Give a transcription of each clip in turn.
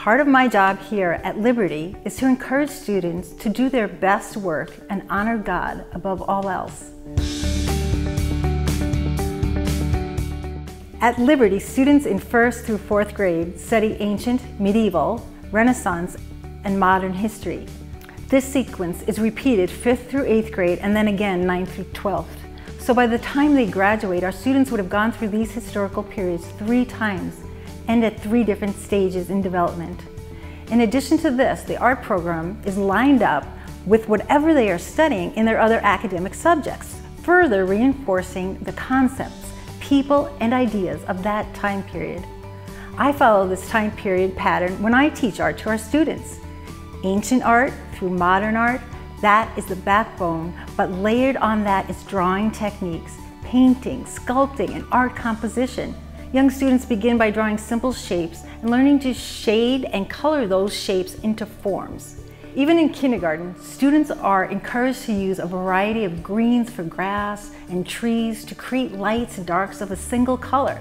Part of my job here at Liberty is to encourage students to do their best work and honor God above all else. At Liberty, students in first through fourth grade study ancient, medieval, Renaissance, and modern history. This sequence is repeated fifth through eighth grade and then again ninth through 12th. So by the time they graduate, our students would have gone through these historical periods three times and at three different stages in development. In addition to this, the art program is lined up with whatever they are studying in their other academic subjects, further reinforcing the concepts people, and ideas of that time period. I follow this time period pattern when I teach art to our students. Ancient art through modern art, that is the backbone, but layered on that is drawing techniques, painting, sculpting, and art composition. Young students begin by drawing simple shapes and learning to shade and color those shapes into forms. Even in kindergarten, students are encouraged to use a variety of greens for grass and trees to create lights and darks of a single color.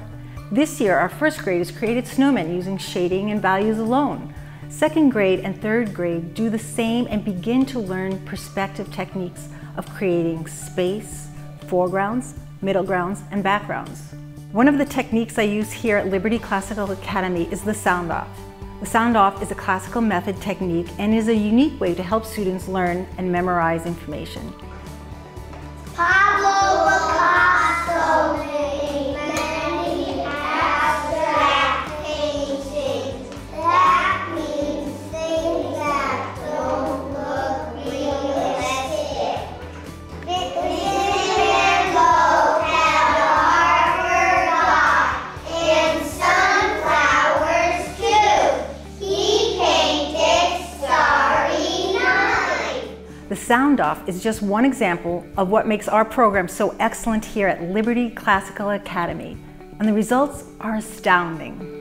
This year, our first graders created snowmen using shading and values alone. Second grade and third grade do the same and begin to learn perspective techniques of creating space, foregrounds, middle grounds, and backgrounds. One of the techniques I use here at Liberty Classical Academy is the sound off. The sound off is a classical method technique and is a unique way to help students learn and memorize information. The Sound Off is just one example of what makes our program so excellent here at Liberty Classical Academy, and the results are astounding.